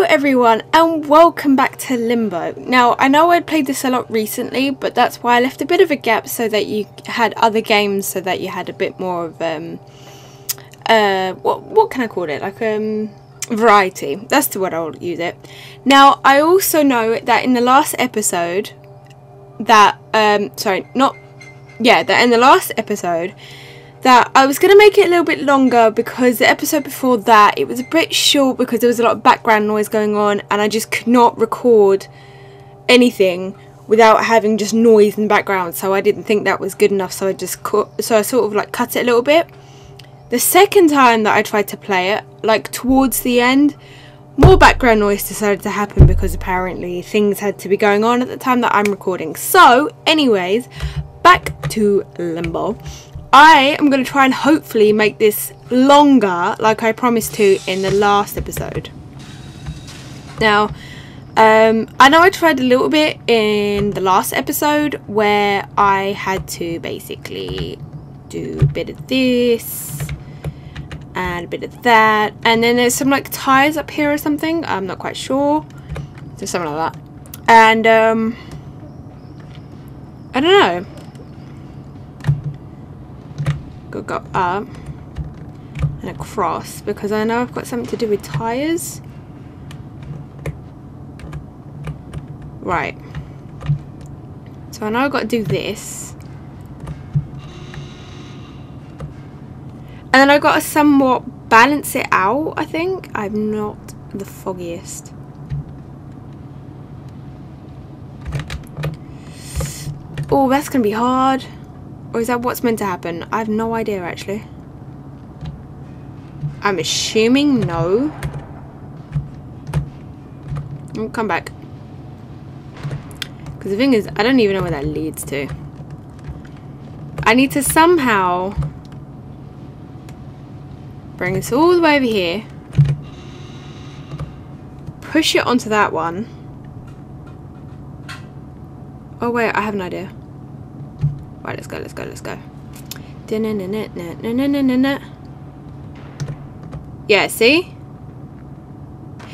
Hello everyone and welcome back to Limbo. Now I know I'd played this a lot recently but that's why I left a bit of a gap so that you had other games so that you had a bit more of um uh what what can I call it like um variety that's the word I'll use it. Now I also know that in the last episode that um sorry not yeah that in the last episode that I was going to make it a little bit longer because the episode before that it was a bit short because there was a lot of background noise going on and I just could not record anything without having just noise in the background. So I didn't think that was good enough. So I just cut so I sort of like cut it a little bit. The second time that I tried to play it like towards the end more background noise decided to happen because apparently things had to be going on at the time that I'm recording. So anyways back to limbo I am going to try and hopefully make this longer like I promised to in the last episode. Now, um, I know I tried a little bit in the last episode where I had to basically do a bit of this and a bit of that and then there's some like tires up here or something I'm not quite sure. There's something like that. And um I don't know go, go up and across because I know I've got something to do with tyres. Right. So I know I've got to do this. And then I've got to somewhat balance it out, I think. I'm not the foggiest. Oh, that's going to be hard. Or is that what's meant to happen? I have no idea actually. I'm assuming no. Oh, come back. Because the thing is, I don't even know where that leads to. I need to somehow bring this all the way over here. Push it onto that one. Oh wait, I have an idea. Let's go, let's go, let's go. Yeah, see?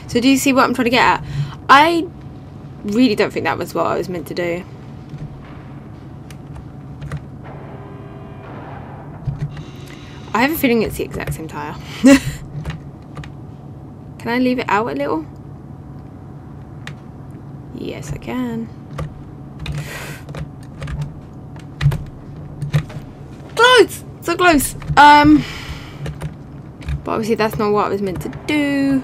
So do you see what I'm trying to get at? I really don't think that was what I was meant to do. I have a feeling it's the exact same tire. can I leave it out a little? Yes, I can. Close! Um, but obviously that's not what I was meant to do.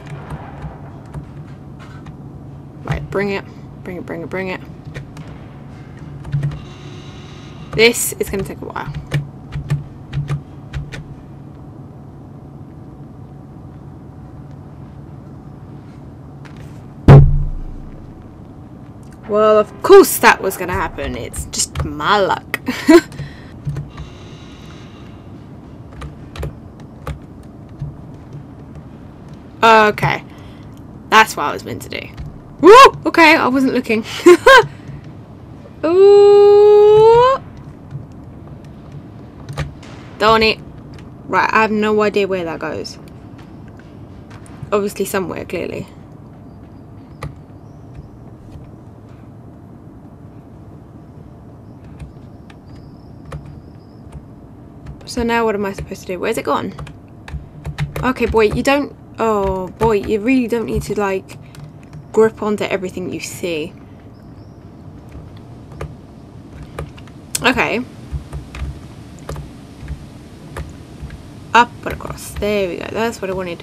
Right, bring it. Bring it, bring it, bring it. This is going to take a while. Well, of course that was going to happen. It's just my luck. Okay. That's what I was meant to do. Woo! Okay, I wasn't looking. Ooh. Darn it. Right, I have no idea where that goes. Obviously somewhere, clearly. So now what am I supposed to do? Where's it gone? Okay, boy, you don't Oh boy, you really don't need to like grip onto everything you see. Okay. Up and across. There we go. That's what I wanted.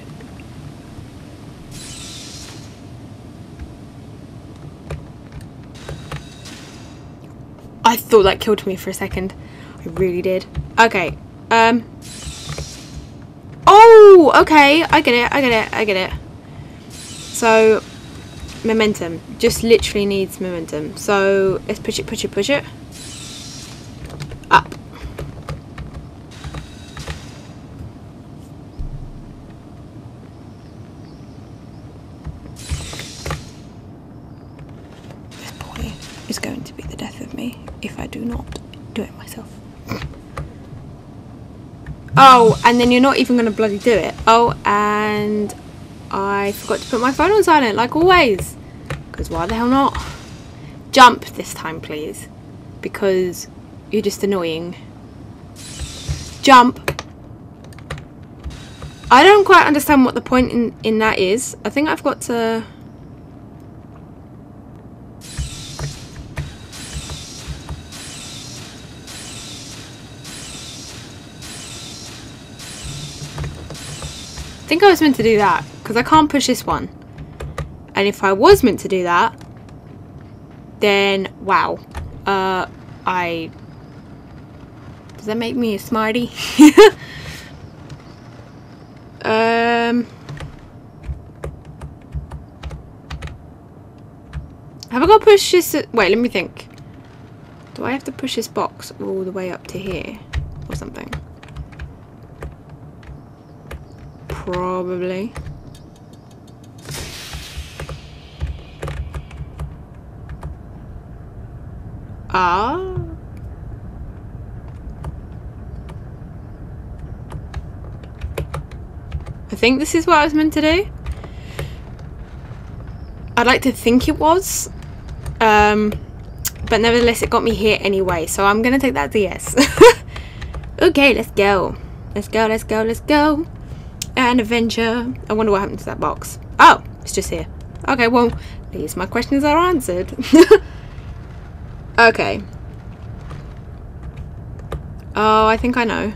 I thought that killed me for a second. I really did. Okay. Um. Okay. I get it. I get it. I get it. So, momentum. Just literally needs momentum. So, let's push it, push it, push it. Up. This boy is going to be the death of me if I do not do it myself. Oh, and then you're not even going to bloody do it. Oh, and I forgot to put my phone on silent, like always. Because why the hell not? Jump this time, please. Because you're just annoying. Jump. I don't quite understand what the point in, in that is. I think I've got to... think I was meant to do that because I can't push this one. And if I was meant to do that, then wow. Uh, I... Does that make me a smarty? um... Have I got to push this... Wait, let me think. Do I have to push this box all the way up to here? Or something? Probably. Ah. I think this is what I was meant to do. I'd like to think it was. Um, but nevertheless, it got me here anyway. So I'm going to take that as a yes. okay, let's go. Let's go, let's go, let's go. An adventure. I wonder what happened to that box. Oh, it's just here. Okay, well, these my questions are answered. Okay. Oh, I think I know.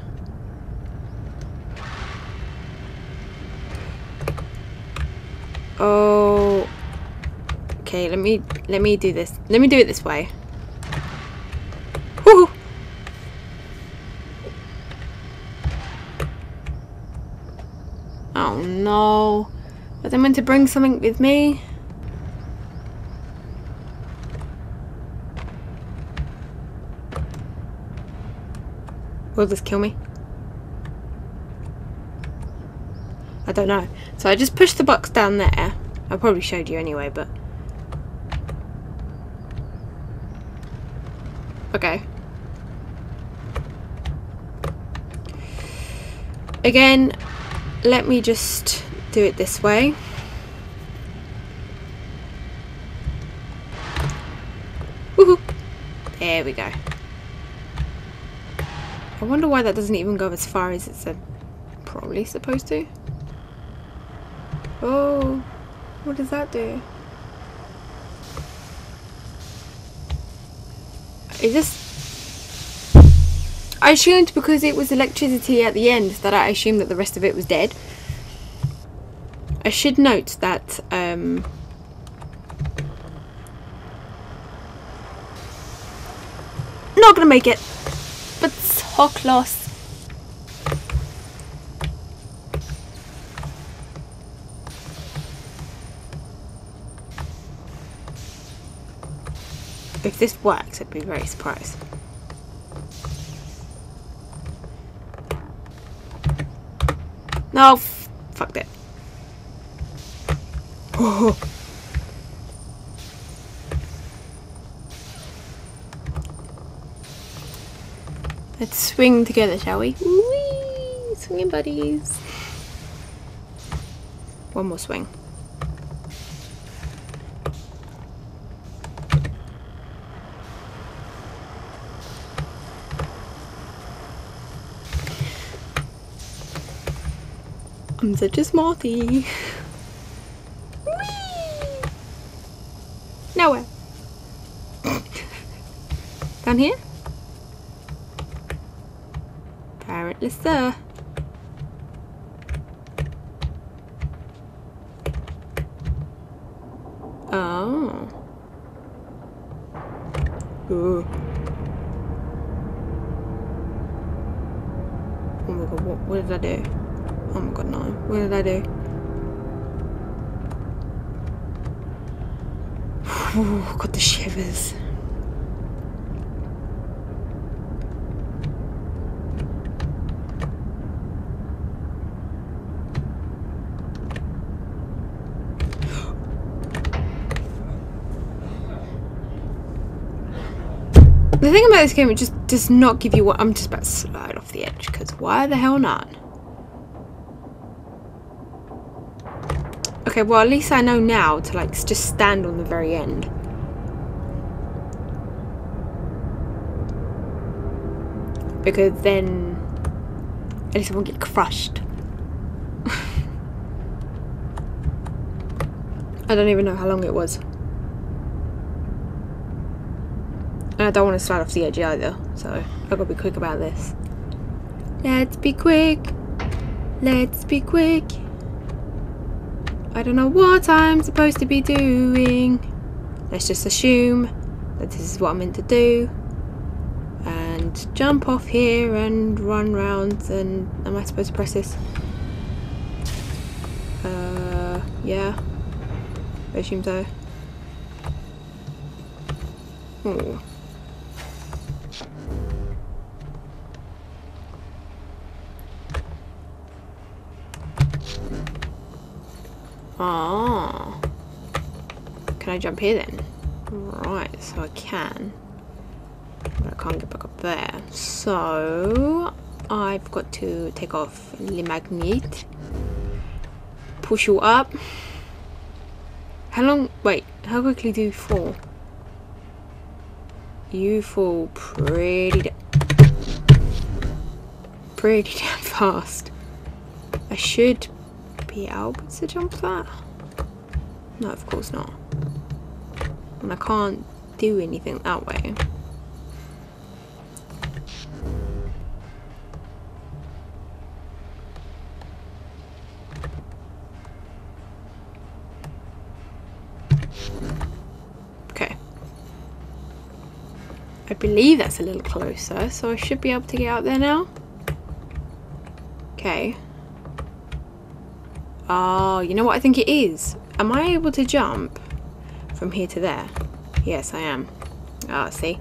Oh. Okay, let me let me do this. Let me do it this way. Oh no. Was I meant to bring something with me? Will this kill me? I don't know. So I just pushed the box down there. I probably showed you anyway, but... Okay. Again, let me just do it this way. There we go. I wonder why that doesn't even go as far as it's probably supposed to. Oh, what does that do? Is this... I assumed because it was electricity at the end that I assumed that the rest of it was dead. I should note that um, not gonna make it but so close. If this works, I'd be very surprised. No, fuck that. Oh. Let's swing together, shall we? Whee! Swinging buddies. One more swing. I'm such a smarty. Nowhere. Down here? Apparently sir. Oh. Ooh. Oh my god, what, what did I do? Oh my god, no. What did I do? Ooh, got the shivers. The thing about this game, it just does not give you what I'm just about to slide off the edge, because why the hell not? Okay, well at least I know now to like just stand on the very end. Because then at least I won't get crushed. I don't even know how long it was. And I don't want to slide off the edge either, so I've got to be quick about this. Let's be quick. Let's be quick. I don't know what I'm supposed to be doing. Let's just assume that this is what I'm meant to do. And jump off here and run round and am I supposed to press this? Uh, yeah. I assume so. Ooh. Ah. Can I jump here then? Right, so I can. But I can't get back up there. So I've got to take off the magnet. Push you up. How long? Wait, how quickly do you fall? You fall pretty, pretty damn fast. I should be able to jump that. No, of course not. And I can't do anything that way. Okay. I believe that's a little closer, so I should be able to get out there now. Okay. Oh, you know what I think it is? Am I able to jump from here to there? Yes, I am. Oh, see?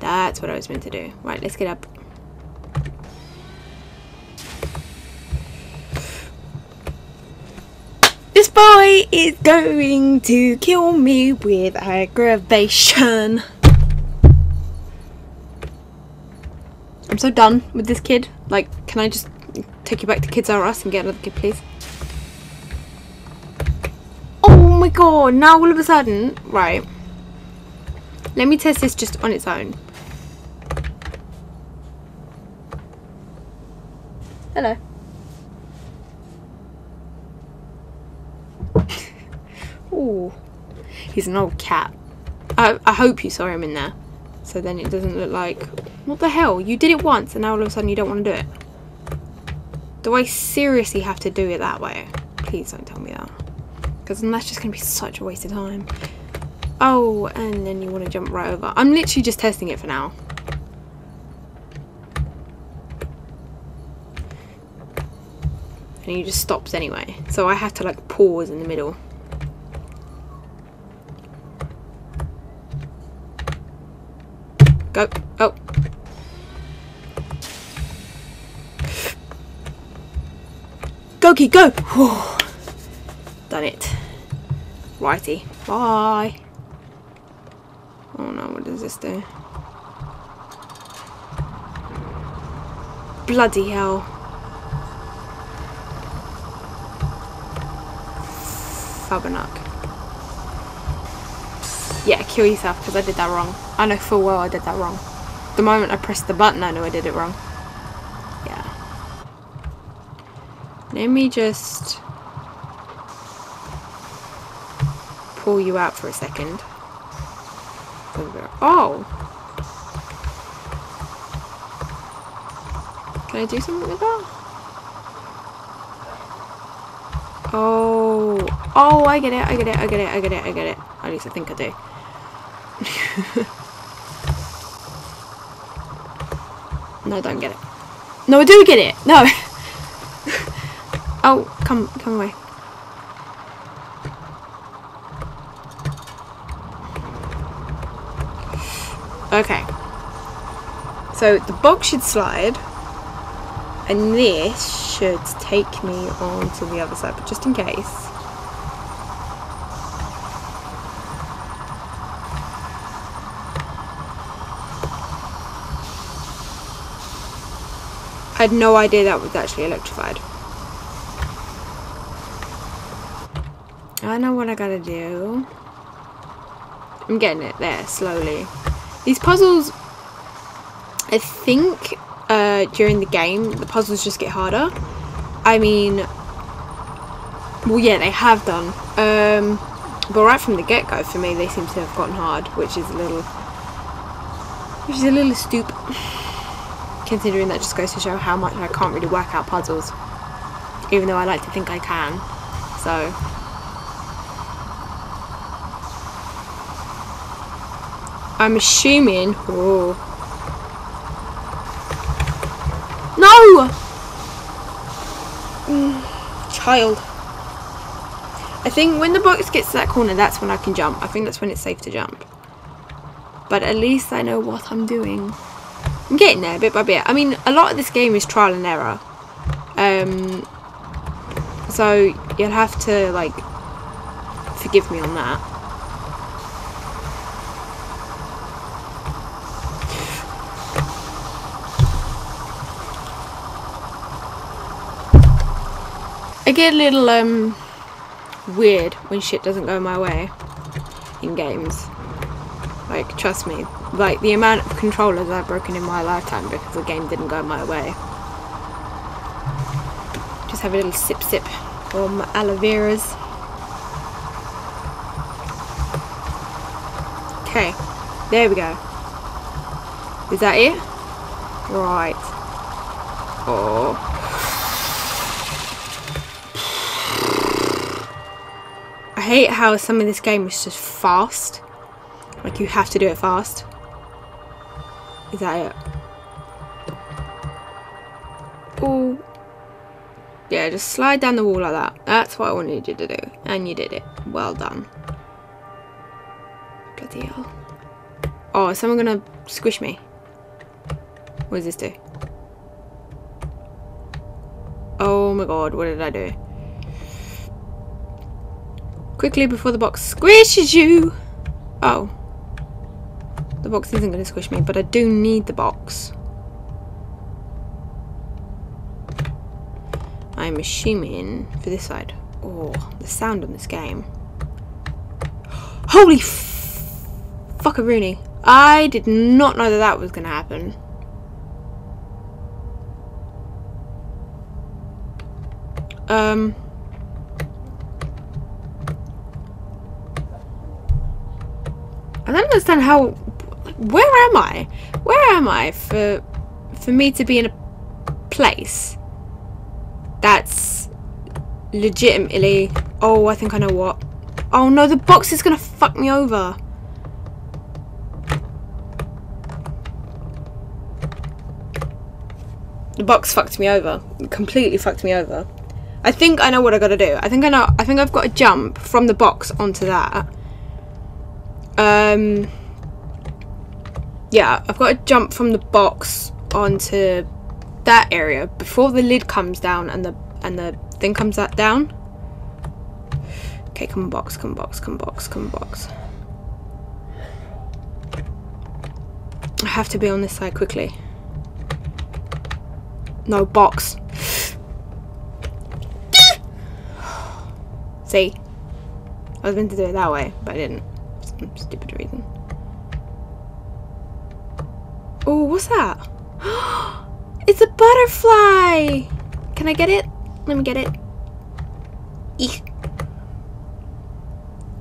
That's what I was meant to do. Right, let's get up. This boy is going to kill me with aggravation. I'm so done with this kid. Like, can I just take you back to Kids R Us and get another kid, please? My god, now all of a sudden... Right. Let me test this just on its own. Hello. Ooh. He's an old cat. I, I hope you saw him in there. So then it doesn't look like... What the hell? You did it once and now all of a sudden you don't want to do it. Do I seriously have to do it that way? Please don't tell me that. Because then that's just going to be such a waste of time. Oh, and then you want to jump right over. I'm literally just testing it for now. And he just stops anyway. So I have to like pause in the middle. Go. Oh. Go, Key, go! Whew. Done it. Righty. Bye. Oh no, what does this do? Bloody hell. Fabernac. Yeah, kill yourself because I did that wrong. I know full well I did that wrong. The moment I pressed the button, I knew I did it wrong. Yeah. Let me just pull you out for a second. Oh! Can I do something with that? Oh, oh, I get it, I get it, I get it, I get it, I get it. At least I think I do. no, don't get it. No, I do get it. No. oh, come, come away. Okay. So the box should slide, and this should take me on to the other side, but just in case. I had no idea that was actually electrified. I know what I gotta do. I'm getting it there slowly. These puzzles, I think uh, during the game, the puzzles just get harder. I mean, well, yeah, they have done. Um, but right from the get-go, for me, they seem to have gotten hard, which is a little, which is a little stoop. Considering that just goes to show how much I can't really work out puzzles, even though I like to think I can. So. I'm assuming. Oh. No! Mm, child. I think when the box gets to that corner, that's when I can jump. I think that's when it's safe to jump. But at least I know what I'm doing. I'm getting there bit by bit. I mean, a lot of this game is trial and error. Um, so you'll have to, like, forgive me on that. Get a little, um, weird when shit doesn't go my way in games. Like, trust me. Like, the amount of controllers I've broken in my lifetime because the game didn't go my way. Just have a little sip sip from aloe veras. Okay, there we go. Is that it? Right. Oh. Hate how some of this game is just fast. Like you have to do it fast. Is that it? Oh. Yeah, just slide down the wall like that. That's what I wanted you to do. And you did it. Well done. Bloody hell. Oh, is someone gonna squish me? What does this do? Oh my god, what did I do? Quickly before the box squishes you! Oh. The box isn't going to squish me, but I do need the box. I'm assuming for this side. Oh, the sound on this game. Holy fuckaroonie. I did not know that that was going to happen. Um... don't understand how. Where am I? Where am I for for me to be in a place that's legitimately? Oh, I think I know what. Oh no, the box is gonna fuck me over. The box fucked me over. It completely fucked me over. I think I know what I gotta do. I think I know. I think I've got to jump from the box onto that um, yeah, I've got to jump from the box onto that area before the lid comes down and the and the thing comes that down. Okay, come on box, come on box, come on box, come on box. I have to be on this side quickly. No, box. See? I was meant to do it that way, but I didn't stupid reason. Oh, what's that? it's a butterfly! Can I get it? Let me get it. Eek.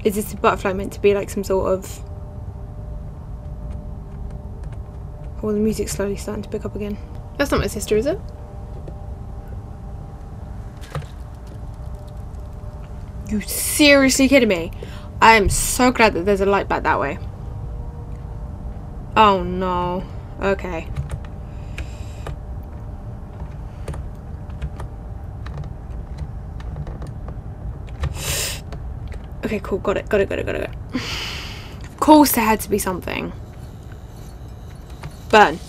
Is this butterfly meant to be like some sort of... Oh, the music's slowly starting to pick up again. That's not my sister, is it? You seriously kidding me? I am so glad that there's a light back that way. Oh no. Okay. Okay, cool. Got it. Got it. Got it. Got it. of course there had to be something. Burn.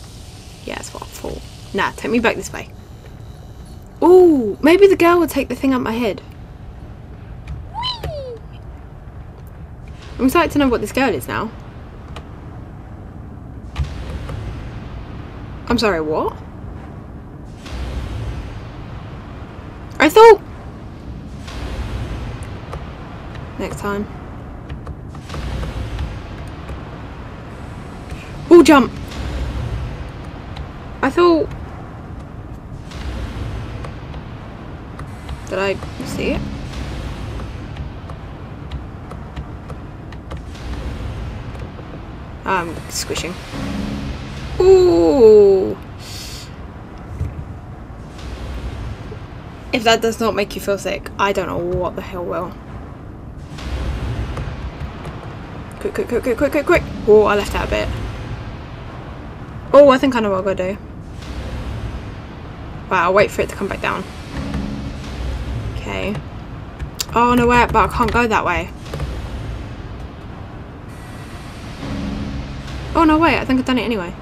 Yeah, that's what I thought. Nah, take me back this way. Ooh, maybe the girl will take the thing up my head. I'm excited to know what this girl is now. I'm sorry, what? I thought... next time. Oh, jump! I thought... Did I see it? I'm squishing. Ooh! If that does not make you feel sick, I don't know what the hell will. Quick, quick, quick, quick, quick, quick, quick! Oh, I left out a bit. Oh, I think I know what I'm gonna do. Wow, I'll wait for it to come back down. Okay. Oh, no way, but I can't go that way. Oh, no way, I think I've done it anyway.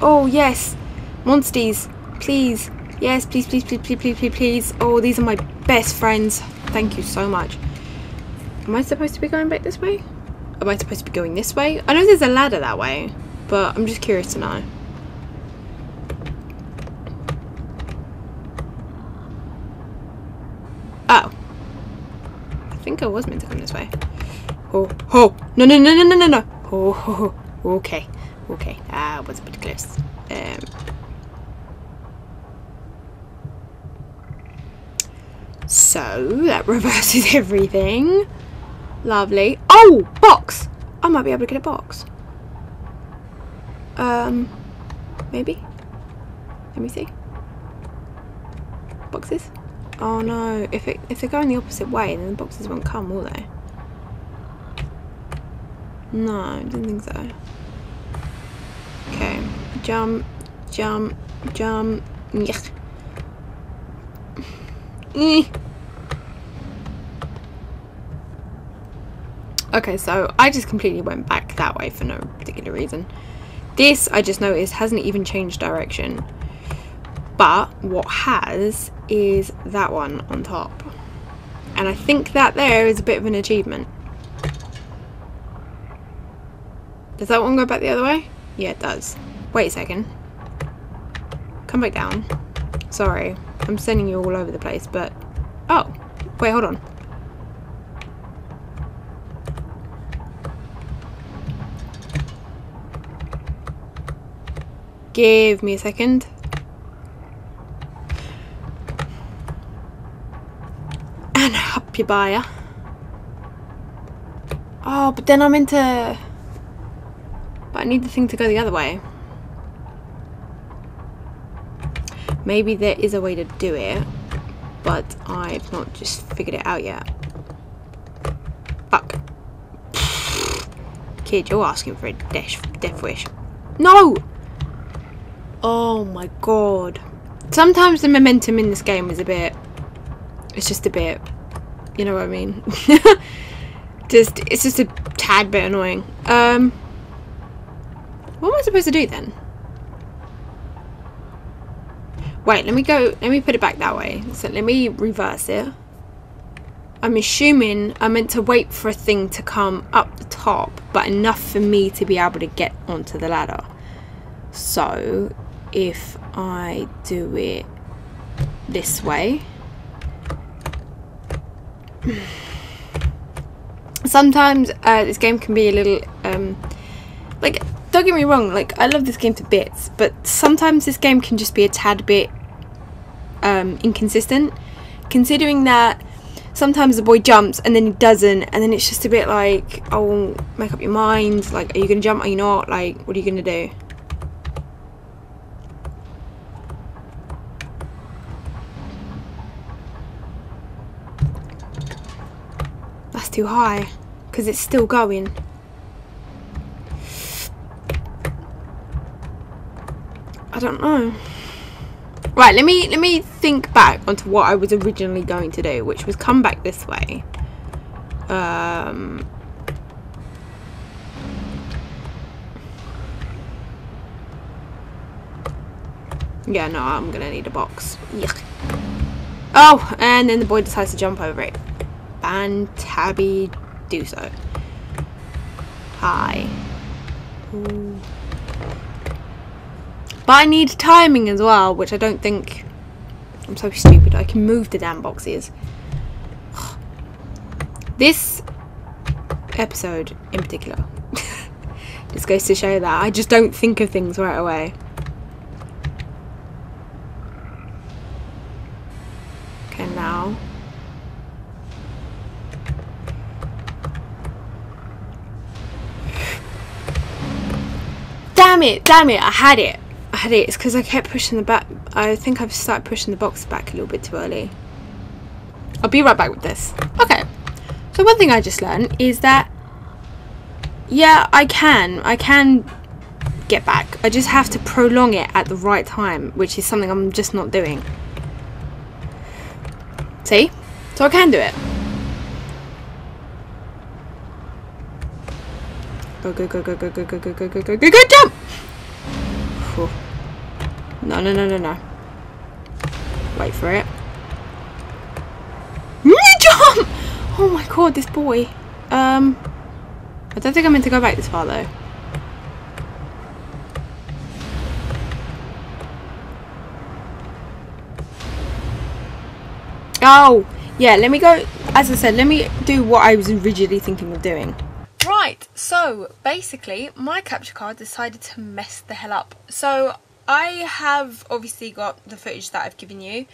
Oh, yes. Monsties, please. Yes, please, please, please, please, please, please, please. Oh, these are my best friends. Thank you so much. Am I supposed to be going back this way? Am I supposed to be going this way? I know there's a ladder that way, but I'm just curious to know. Oh. I think I was meant to come this way. Oh, oh, no, no, no, no, no, no, no. Oh, oh, oh, okay, okay. That was a bit close. Um. So, that reverses everything. Lovely. Oh, box! I might be able to get a box. Um, maybe? Let me see. Boxes? Oh no, if it if they're going the opposite way, then the boxes won't come, will they? No, I didn't think so. Okay, jump, jump, jump. Yuck. Okay, so I just completely went back that way for no particular reason. This, I just noticed, hasn't even changed direction. But what has is that one on top. And I think that there is a bit of an achievement. Does that one go back the other way? Yeah, it does. Wait a second. Come back down. Sorry, I'm sending you all over the place, but... Oh, wait, hold on. Give me a second. Buyer. Oh, but then I'm into... But I need the thing to go the other way. Maybe there is a way to do it, but I've not just figured it out yet. Fuck. Kid, you're asking for a death wish. No! Oh my god. Sometimes the momentum in this game is a bit... It's just a bit... You know what I mean? just It's just a tad bit annoying. Um, what am I supposed to do then? Wait, let me go... Let me put it back that way. So let me reverse it. I'm assuming I'm meant to wait for a thing to come up the top, but enough for me to be able to get onto the ladder. So, if I do it this way. Sometimes uh, this game can be a little, um, like, don't get me wrong, like, I love this game to bits, but sometimes this game can just be a tad bit um, inconsistent, considering that sometimes the boy jumps and then he doesn't, and then it's just a bit like, oh, make up your mind, like, are you to jump, are you not, like, what are you to do? Too high because it's still going. I don't know. Right, let me let me think back onto what I was originally going to do, which was come back this way. Um Yeah, no, I'm gonna need a box. Yuck. Oh, and then the boy decides to jump over it and Tabby do so. Hi. Ooh. But I need timing as well, which I don't think I'm so stupid. I can move the damn boxes. This episode in particular just goes to show that I just don't think of things right away. Okay, now. Damn it, damn it, I had it. I had it. It's because I kept pushing the back. I think I've started pushing the box back a little bit too early. I'll be right back with this. Okay. So one thing I just learned is that, yeah, I can. I can get back. I just have to prolong it at the right time, which is something I'm just not doing. See? So I can do it. Go, go, go, go, go, go, go, go, go, go, go, go, go, jump! No, no, no, no, no. Wait for it. Jump! Oh my god, this boy. Um, I don't think I'm meant to go back this far though. Oh, yeah, let me go, as I said, let me do what I was originally thinking of doing. Right, so basically my capture card decided to mess the hell up. So I have obviously got the footage that I've given you.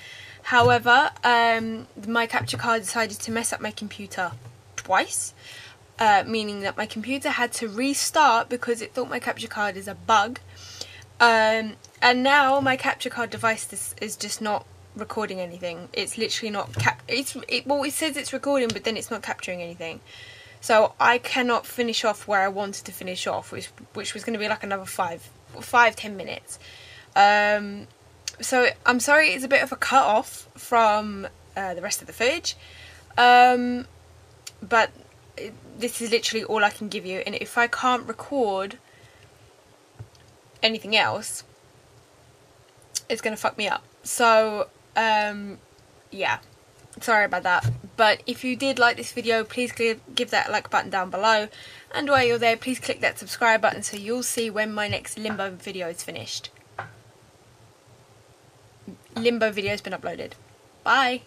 However, um, my capture card decided to mess up my computer twice. Uh, meaning that my computer had to restart because it thought my capture card is a bug. Um, and now my capture card device is, is just not recording anything. It's literally not cap. It's it, well, it says it's recording, but then it's not capturing anything. So I cannot finish off where I wanted to finish off, which which was going to be like another five, five ten minutes. Um, so I'm sorry, it's a bit of a cut off from uh, the rest of the footage, um, but this is literally all I can give you. And if I can't record anything else, it's going to fuck me up. So um, yeah, sorry about that. But if you did like this video, please give, give that like button down below. And while you're there, please click that subscribe button so you'll see when my next Limbo video is finished. Limbo video has been uploaded. Bye!